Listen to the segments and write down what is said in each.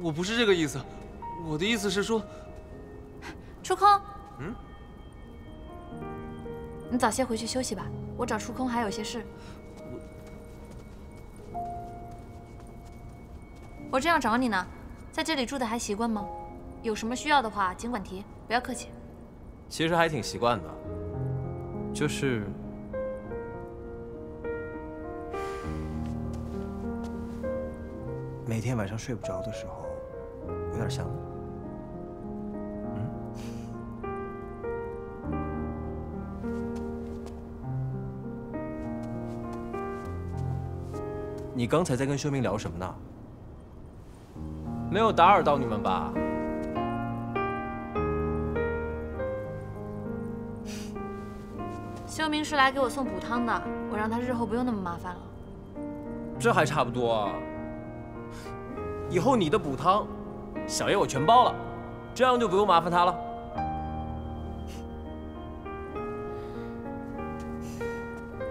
我不是这个意思，我的意思是说，初空，嗯，你早些回去休息吧，我找初空还有些事。我正要找你呢，在这里住的还习惯吗？有什么需要的话尽管提，不要客气。其实还挺习惯的，就是每天晚上睡不着的时候，有点想你。你刚才在跟修明聊什么呢？没有打扰到你们吧？修明是来给我送补汤的，我让他日后不用那么麻烦了。这还差不多啊。以后你的补汤，小爷我全包了，这样就不用麻烦他了。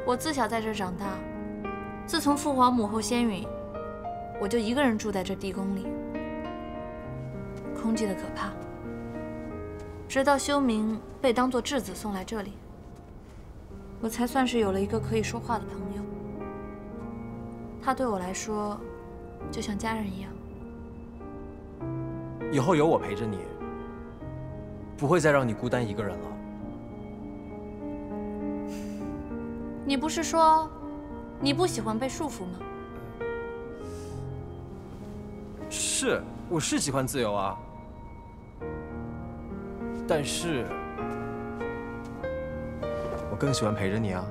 我自小在这长大，自从父皇母后仙允，我就一个人住在这地宫里，空寂的可怕。直到修明被当做质子送来这里，我才算是有了一个可以说话的朋友。他对我来说，就像家人一样。以后有我陪着你，不会再让你孤单一个人了。你不是说你不喜欢被束缚吗？是，我是喜欢自由啊，但是，我更喜欢陪着你啊。